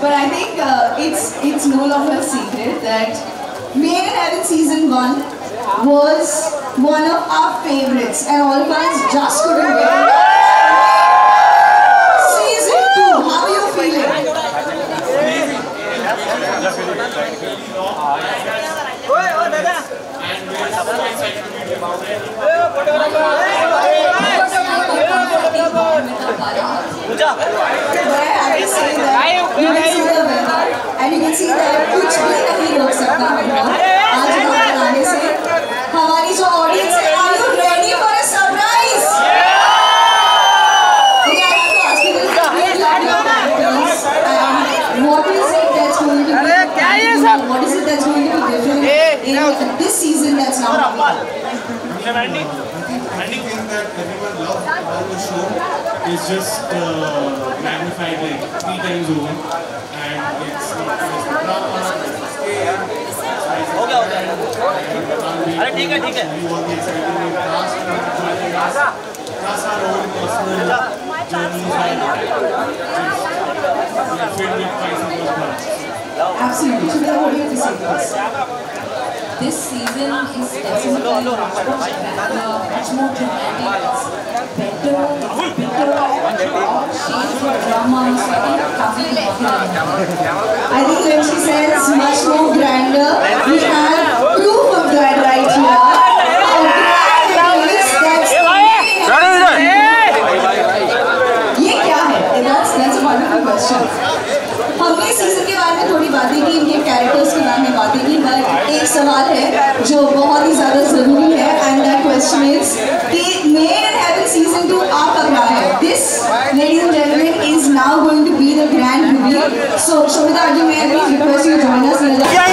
But I think uh, it's it's no longer a secret that Made in Heaven season one was one of our favorites, and all of us just couldn't wait. Season two, how are you feeling? But And you can see that कुछ भी नहीं रोक सकता है आज बाहर आने से हमारी जो ऑडियंस है are you ready for a surprise okay I have to ask you this what is it that's going to be क्या ये सब what is it that's going to be different in this season that's now that's now coming? I think that everyone loves about the show is just uh, magnified like three times over, and it's not just the drama, it's the scale. हो गया हो गया अरे ठीक है ठीक है You all the exciting cast and joining us, plus our own personal journeys and just we are filled with priceless moments. Absolutely. Shubhra, what do you have to say to us? much more dramatic, better, better shades of drama, I think when she says much more सवाल है, जो बहुत ही ज़्यादा ज़रूरी है and that question is कि made in season 2 आ कब रहा है this ladies and gentleman is now going to be the grand reveal so Shobhita ji मैं please request you join us